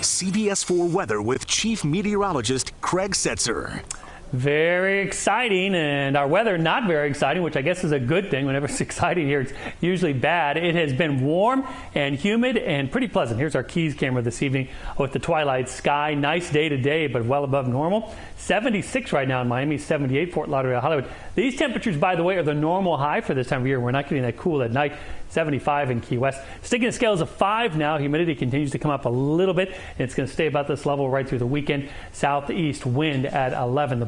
CBS 4 weather with Chief Meteorologist Craig Setzer. Very exciting, and our weather not very exciting, which I guess is a good thing. Whenever it's exciting here, it's usually bad. It has been warm and humid and pretty pleasant. Here's our Keys camera this evening with the twilight sky. Nice day today, but well above normal. 76 right now in Miami, 78 Fort Lauderdale, Hollywood. These temperatures, by the way, are the normal high for this time of year. We're not getting that cool at night. 75 in Key West. Sticking the scales of 5 now. Humidity continues to come up a little bit. It's going to stay about this level right through the weekend. Southeast wind at 11. The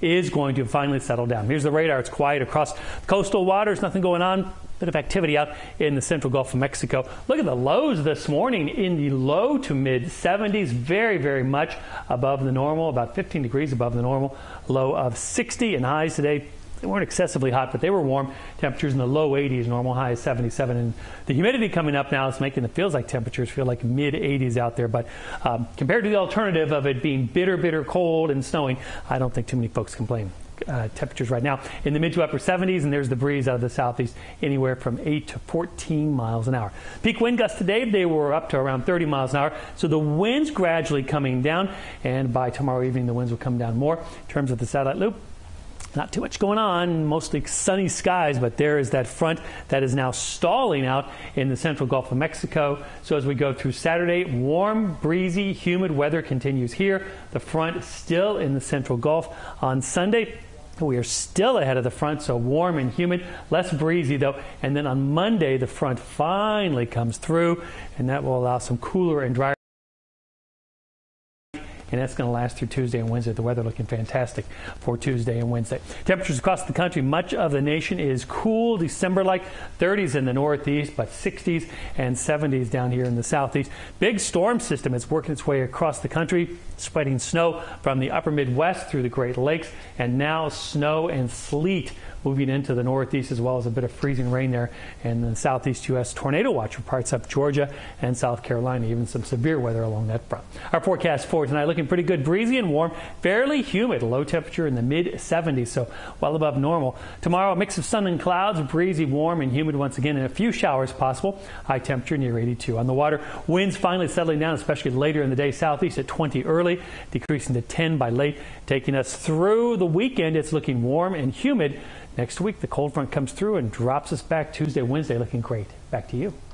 is going to finally settle down. Here's the radar. It's quiet across coastal waters. Nothing going on bit of activity out in the central Gulf of Mexico. Look at the lows this morning in the low to mid 70s, very, very much above the normal, about 15 degrees above the normal, low of 60 and highs today they weren't excessively hot, but they were warm. Temperatures in the low 80s, normal high is 77. And the humidity coming up now is making the feels like temperatures feel like mid 80s out there. But um, compared to the alternative of it being bitter, bitter cold and snowing, I don't think too many folks complain. Uh, temperatures right now in the mid to upper 70s, and there's the breeze out of the southeast, anywhere from 8 to 14 miles an hour. Peak wind gusts today, they were up to around 30 miles an hour. So the wind's gradually coming down, and by tomorrow evening, the winds will come down more. In terms of the satellite loop, not too much going on, mostly sunny skies, but there is that front that is now stalling out in the central Gulf of Mexico. So as we go through Saturday, warm, breezy, humid weather continues here. The front still in the central Gulf. On Sunday, we are still ahead of the front, so warm and humid, less breezy though. And then on Monday, the front finally comes through, and that will allow some cooler and drier and that's going to last through Tuesday and Wednesday. The weather looking fantastic for Tuesday and Wednesday. Temperatures across the country, much of the nation is cool, December like 30s in the northeast, but 60s and 70s down here in the southeast. Big storm system is working its way across the country, spreading snow from the upper Midwest through the Great Lakes, and now snow and sleet moving into the northeast as well as a bit of freezing rain there in the southeast U.S. Tornado watch for parts of Georgia and South Carolina, even some severe weather along that front. Our forecast for tonight looking looking pretty good. Breezy and warm, fairly humid. Low temperature in the mid 70s, so well above normal. Tomorrow, a mix of sun and clouds, breezy, warm, and humid once again, and a few showers possible. High temperature near 82. On the water, winds finally settling down, especially later in the day. Southeast at 20 early, decreasing to 10 by late, taking us through the weekend. It's looking warm and humid. Next week, the cold front comes through and drops us back Tuesday, Wednesday, looking great. Back to you.